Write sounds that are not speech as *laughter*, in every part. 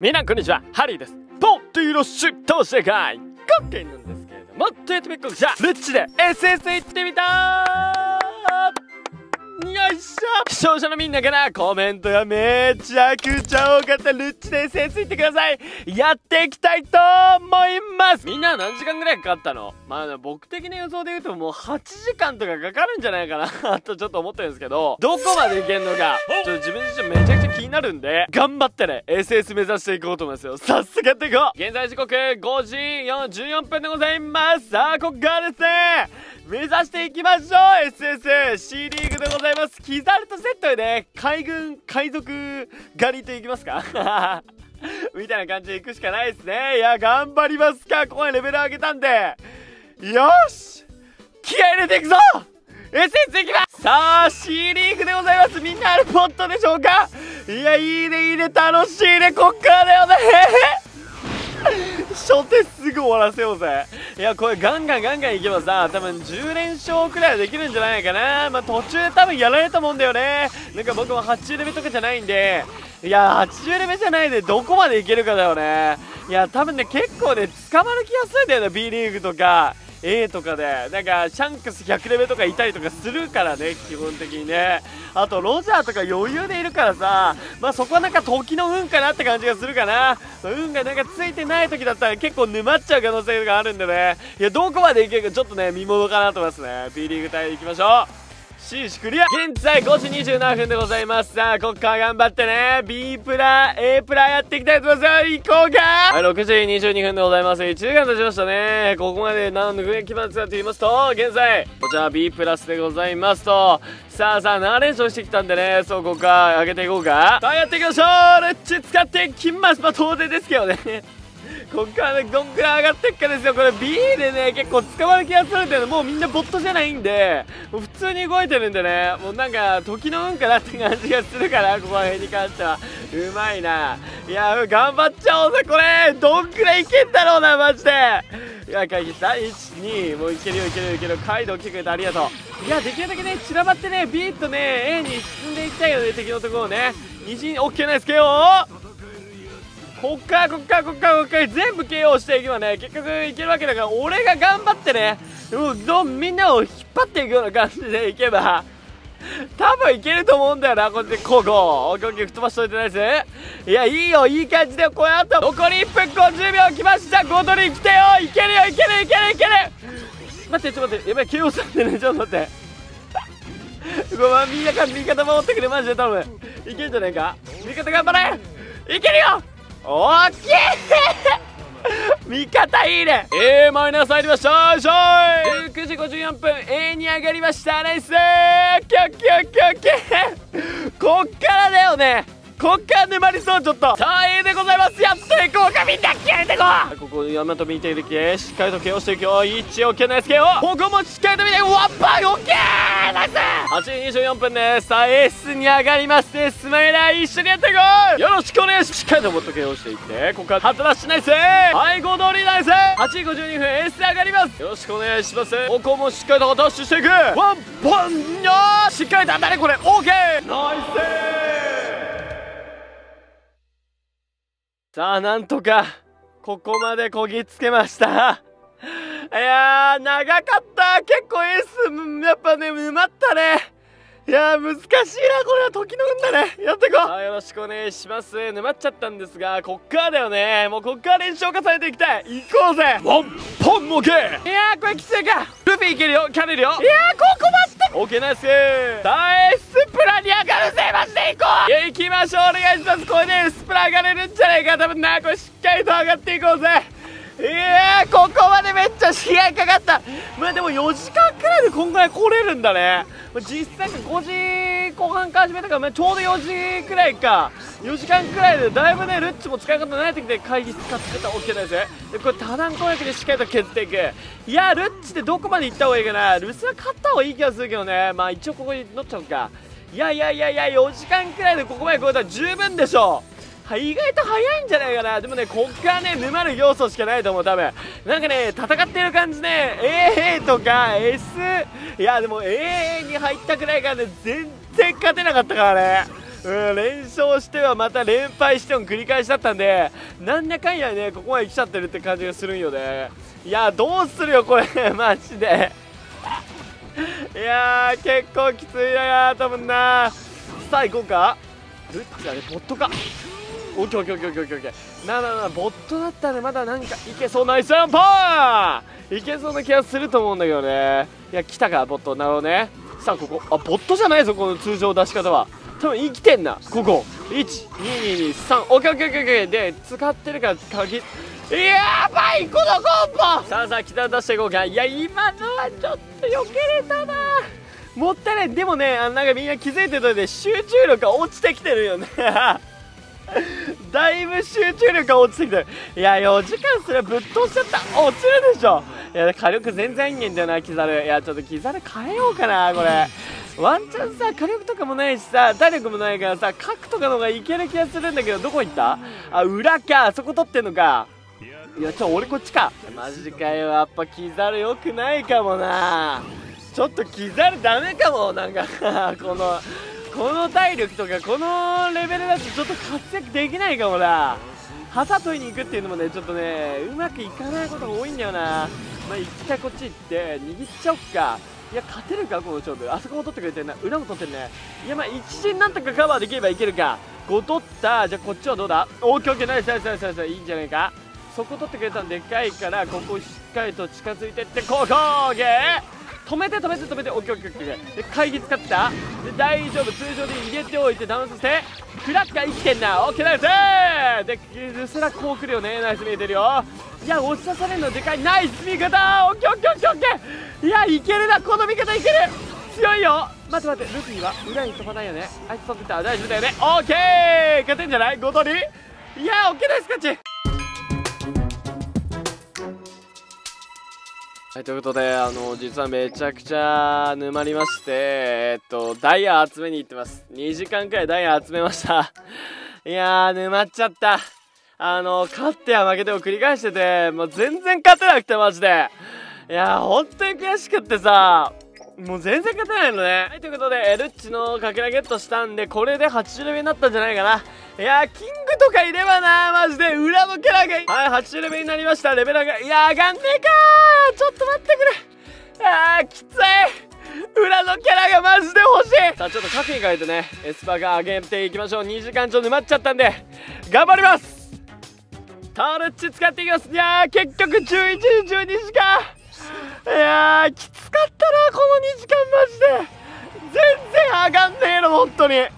みなこんにちはハリーです。ポッティロッシュ投資会今回なんですけれどもとやってみっこじゃルッチで SS 行ってみたよいしょ視聴者のみんなからコメントがめちゃくちゃ多かった。ルッチで先生ってください。やっていきたいと思います。みんな何時間ぐらいかかったの？まあ、僕的な予想で言うともう8時間とかかかるんじゃないかな。*laughs* とちょっと思ってるんですけどどこまでいけんのか。ちょっと自分自身めちゃくちゃ気になるんで頑張ってね。SS 目指していこうと思いますよ。早速やっていこう。現在時刻5時14分でございます。さあここからですね。目指していきましょう。SSC リーグでございます。キザルトセットでね海軍海賊狩りといきますか。*laughs* みたいな感じでいくしかないですね。いや頑張りますか。ここでレベル上げたんで。よし気合入れていくぞ。SS いきます。さあ C リーグでございます。みんなあるポットでしょうか。いやいいねいいね。楽しいねこっからだよね。初手すぐ終わらせようぜ。いやこれガンガンガンガンいけばさ多分10連勝くらいはできるんじゃないかな。まあ途中で多分やられたもんだよね。なんか僕も80レベルとかじゃないんで。いや80レベルじゃないでどこまでいけるかだよね。いや多分ね結構ね捕まる気がするんだよね B リーグとか。A とかでなんかシャンクス100レベとかいたりとかするからね基本的にね。あとロジャーとか余裕でいるからさまあそこはなんか時の運かなって感じがするかな。運がなんかついてない時だったら結構沼っちゃう可能性があるんでね。いやどこまでいけるかちょっとね見ものかなと思いますね。B リーグ隊行きましょう。C クリア。現在5時27分でございます。さあこっから頑張ってね。B プラ A プラやっていきたいと思います。行こうか。はい6時22分でございます。1時間経ちましたね。ここまで何の決まったと言いますと現在こちら B プラスでございますと。さあさあ7連勝してきたんでね。そうここから上げていこうか。さあやっていきましょう。レッチ使っていきます。まあ当然ですけどね。こっからねどんくらい上がってっかですよ。これ B でね結構捕まる気がするんだよね。もうみんなボットじゃないんでもう普通に動いてるんでね。もうなんか時の運かなって感じがするからここら辺に関しては。うまいな。いや頑張っちゃおうぜこれ。どんくらいいけんだろうなマジで。いや回避した12もういけるよいけるよいけるよ。カイド来てくれてありがとう。いやできるだけね散らばってね B とね A に進んでいきたいよね敵のところをね。虹に OK ナイス KO こっからこっからこっからこっから全部 KO していけばね結局いけるわけだから俺が頑張ってねもうどみんなを引っ張っていくような感じで *laughs* いけば多分いけると思うんだよなこっちここ。オッケーオッケー吹っ飛ばしといてないですいやいいよいい感じでこれあと残り1分50秒きました。ゴトリ来てよいけるよいけるいけるいける。待ってちょっと待ってやばい KO さんでねちょっと待って。ごめんみんなが味方守ってくれマジで多分。いけるんじゃないか？味方頑張れ！いけるよ！オッケー *laughs* 味方いいね。A マイナス入りました。しょい。19時54分 A に上がりました。ナイス。オッケーオッケーオッケーオッケー *laughs* こっからだよね。こっから粘りそうちょっと。さあ A でございます。やっていこうかみんな気合入れていこう。ここ山と見ているけしっかりと KO していくよ。一応 OK ナイス KO ここもしっかりと見てワッパー OK 8時24分です。さあ S に上がります。スマイラー一緒にやっていこう。よろしくお願いします。しっかりともっと KO していって。ここからハトラッシュナイスはい5通りナイス8時52分 S 上がります。よろしくお願いします。ここもしっかりとダッシュしていく。ワンポンよー。しっかりと当たれこれ。OK ナイス。さあ、なんとか、ここまでこぎつけました。いやー、長かった。結構エース、やっぱね、沼ったね。いや難しいなこれは時の運だね。やっていこう。はいよろしくお願いします。沼っちゃったんですがこっからだよね。もうこっから練習を重ねていきたい。行こうぜ。ワンポンオケいやーこれきついか。ルフィいけるよ。キャレるよ。いやーここ待って。オッケーナイス。ダイスプラに上がるぜマジで行こう。いや行きましょう。お願いします。これでスプラ上がれるんじゃないか。多分なこれしっかりと上がっていこうぜいやーここまでめっちゃ試合かかった。まあでも4時間くらいでこんぐらい来れるんだね。実際5時後半から始めたから、まあ、ちょうど4時くらいか。4時間くらいでだいぶねルッチも使い方慣れてきて会議室使ってた OK ですでこれ多段攻撃でしっかりと削っていく。いやルッチってどこまで行った方がいいかな。留守は勝った方がいい気がするけどね。まあ一応ここに乗っちゃおうか。いやいやいやいや4時間くらいでここまで来れたら十分でしょう。は、意外と早いんじゃないかな。でもねこっからね沼る要素しかないと思う多分。なんかね戦ってる感じね AA とか S いやでも AA に入ったくらいからね全然勝てなかったからね。うん連勝してはまた連敗しても繰り返しだったんでなんだかんやねここまで来ちゃってるって感じがするんよね。いやどうするよこれ。*laughs* マジで。いやー結構きついな多分な。さあ行こうか。ルッチあれボットか。オッケーオッケーオッケーオッケーオッケーなあなあなボットだったらまだなんかいけそうナイスアンパー。いけそうな気がすると思うんだけどね。いや来たかボット。なるほどね。さあここ。あボットじゃないぞこの通常出し方は。多分生きてんなここ。12223オッケーオッケーオッケーで使ってるから鍵やばいこのコンボ。さあさあ北出していこうか。いや今のはちょっと避けれたな。もったいない。でもねあなんかみんな気づいてるので集中力が落ちてきてるよね。*laughs* だいぶ集中力が落ちてきてるいや4時間すればぶっ通しちゃった。落ちるでしょ。いや火力全然いいんだよなキザルいやちょっとキザル変えようかなこれ。ワンチャンさ火力とかもないしさ体力もないからさ核とかの方がいける気がするんだけどどこ行った？あ裏か。そこ取ってんのか。いやちょ俺こっちか。マジかよ。やっぱキザルよくないかもな。ちょっとキザルダメかも。なんか *laughs* このこの体力とかこのレベルだとちょっと活躍できないかもな。旗取りに行くっていうのもねちょっとねうまくいかないことが多いんだよな。まあ一回こっち行って握っちゃおっか。いや勝てるかこの勝負。あそこも取ってくれてるな。裏も取ってるね。いやまあ一陣なんとかカバーできればいけるか。5取った。じゃあこっちはどうだ？オーケーオッケーナイスナイスナイスナイス。いいんじゃないか？そこ取ってくれたのでかいからここしっかりと近づいてってここオーー！止めて止めて止めて。オッケーオッケーオッケー。で会議使った？で大丈夫。通常で入れておいてダウンさせて。クラッカー生きてんな。オッケーナイス。でルスラこう来るよね。ナイス見えてるよ。いや押し出されるのでかい。ナイス味方。オッケーオッケーオッケーオッケー。いやいけるな。この味方いける。強いよ。待って待って。ルフィは裏に飛ばないよね。あいつ飛んでた。大丈夫だよね。オッケー。勝てんじゃない？5取りいやオッケーナイス勝ち。はい、ということで、あの、実はめちゃくちゃ沼りまして、えっと、ダイヤ集めに行ってます。2時間くらいダイヤ集めました。*laughs* いやー、沼っちゃった。あの、勝っては負けてを繰り返してて、もう全然勝てなくて、マジで。いやー、本当に悔しくってさ、もう全然勝てないのね。はい、ということで、ルッチのかけらゲットしたんで、これで80レベになったんじゃないかな。いやー、キングとかいればなマジで、裏のキャラが、はい、80レベになりました。レベルが、いやー、上がんねえかー。ちょっと待ってくれ。あー、きつい。裏のキャラがマジで欲しい。さあちょっと核に変えてね。エスパが上げていきましょう。2時間ちょっと沼っちゃったんで頑張ります。タールッチ使っていきます。いやー結局11時12時間。いやーきつかったなこの2時間マジで。全然上がんねえの本当に。行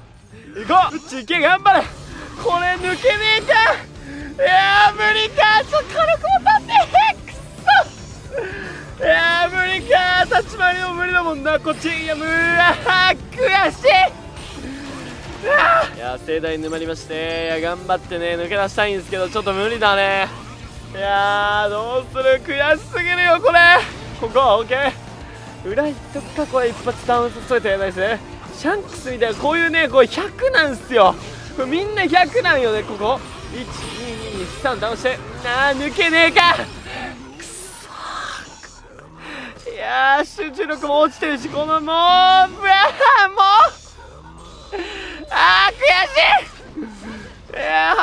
こう。うち行け頑張れ。これ抜けねえか。いやー無理か。ちょっと軽くも立ってくっそ。いやー無理か。立ち回りも無理だもんなこっち。いやむわ悔しい。いや盛大に沼りまして。いや頑張ってね抜け出したいんですけどちょっと無理だね。いやどうする？悔しすぎるよこれ。ここは OK 裏行っとかこれ一発ダウンさせといてナイスシャンクスみたいなこういうねこれ100なんすよ。これみんな100なんよねここ。1223ダウンして。あー抜けねえか。くそいや集中力も落ちてるしこのもううわもう。あー悔しい。いや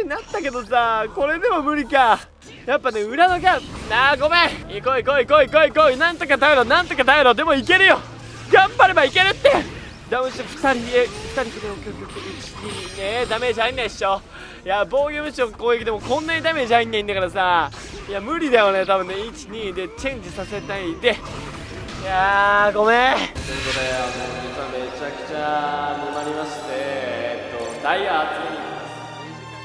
80になったけどさこれでも無理か。やっぱね裏のキャラあーごめん。行こい行こい行こい行こい行こいなんとか耐えろなんとか耐えろ。でもいけるよ。頑張ればいけるって。ダウンして2人え2人で1 2ねダメージ入んないっしょ。いや防御無視の攻撃でもこんなにダメージ入んないんだからさ。いや無理だよね多分ね。12でチェンジさせないで。いやーごめん。ということであの実はめちゃくちゃ沼りましてえっとダイヤ集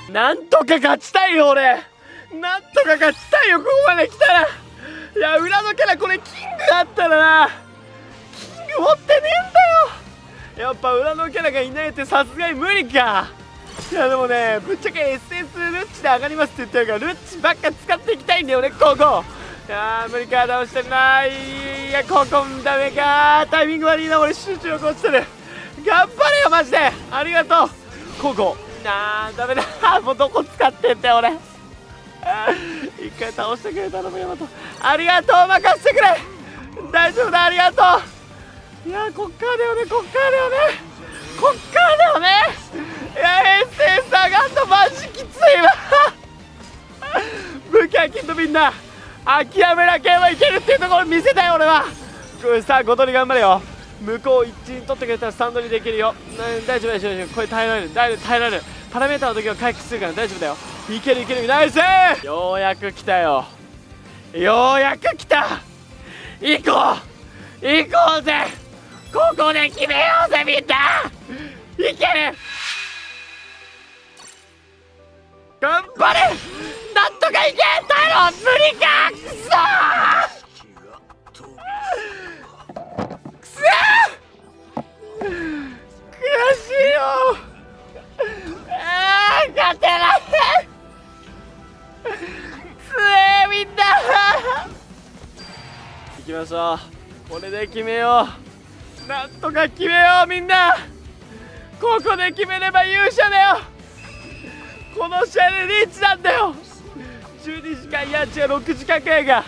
めになんとか勝ちたいよ俺なんとか勝ちたいよここまで来たらいや裏のキャラこれキングだったらな。キング持ってねえんだよ。やっぱ裏のキャラがいないってさすがに無理か。いやでもねぶっちゃけ SS ルッチで上がりますって言ってるからルッチばっか使っていきたいんだよねここ。いや無理か倒してない。いやここダメか。タイミング悪いな俺集中力落ちてる。頑張れよマジで。ありがとう。ここ。なあダメだ。*laughs* もうどこ使ってんだよ俺。*laughs* 一回倒してくれたのもヤマトありがとう任せてくれ。大丈夫だありがとう。いやこっからだよねこっからだよね。こっからだよね。いや SS 上がんのマジきついわ。武器はきっとみんな諦めなければいけるっていうところ見せたよ俺は。さあ5取り頑張れよ。向こう一陣取ってくれたらスタンドにできるよ。大丈夫大丈夫大丈夫。これ耐えられる耐えられる。パラメーターの時は回復するから大丈夫だよ。いけるいける。ナイス！ようやく来たよ。ようやく来た！行こう！行こうぜ！ここで決めようぜみんな！いける！頑張れ！なんとかいけ太郎無理か！で決めよう。なんとか決めようみんな。ここで決めれば優勝だよ。この試合でリーチなんだよ。12時間いや違う6時間くらいが。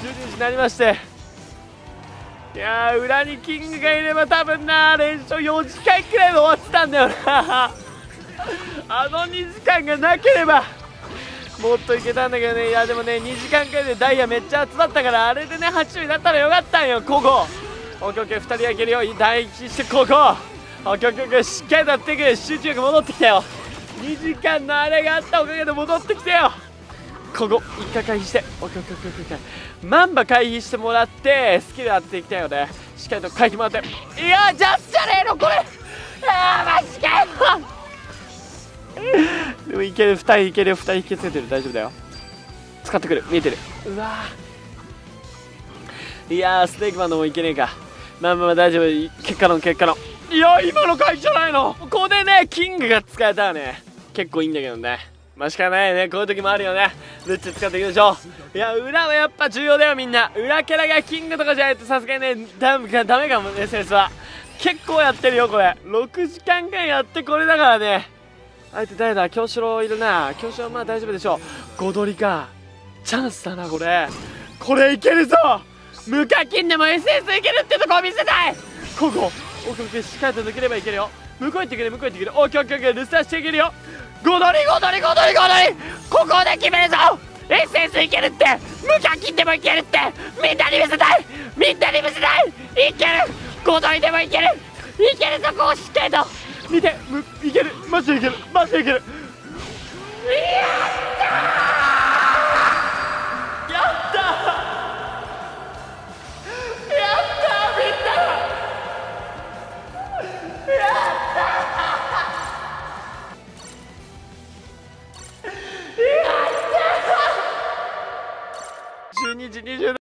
12時になりまして。いや裏にキングがいれば多分な連勝4時間くらいで終わってたんだよな。*laughs* あの2時間がなければ。もっといけたんだけどね。いやでもね2時間くらいでダイヤめっちゃ集まったからあれでね8位になったらよかったんよここ。オッケーオッケー2人はいけるよ。第一してここ。オッケーオッケーオッケーしっかりとやっていく集中力戻ってきたよ。2時間のあれがあったおかげで戻ってきたよ。ここ1回回避して。オッケーオッケーオッケーオッケーマンバ回避してもらってスキルやっていきたいよね。しっかりと回避もらって。いやジャスじゃねえのこれ。あーマジかよ。*laughs* でもいける2人いける2人引きつけてる。大丈夫だよ。使ってくる。見えてる。うわいやスネークマンのもいけねえか。まあまあ大丈夫。結果論結果論。いや今の回じゃないの。ここでねキングが使えたらね結構いいんだけどね。まあしかないね。こういう時もあるよね。ルッチ使っていくでしょう。いや裏はやっぱ重要だよみんな。裏キャラがキングとかじゃないとさすがにねダメかダメかもねセンスは。結構やってるよこれ。6時間間やってこれだからね。相手誰だ？京志郎いるな。京志郎まあ大丈夫でしょう。5取りか。チャンスだなこれ。これいけるぞ。無課金でも SS いけるってとこを見せたい。ここオッケーオッケーしっかりと抜ければいけるよ。向こう行ってくれ向こう行ってくれ。オッケーオッケーオッケー。留守していけるよ。5取り5取り5取り5取り。ここで決めるぞ。SS いけるって。無課金でもいけるって。みんなに見せたい。みんなに見せたい。いける。5取りでもいける。いけるぞこうしっかりと。見てむいける。マジでいける。マジでいける。やったー。やったーやったー。みんなやったー。やったー。12時27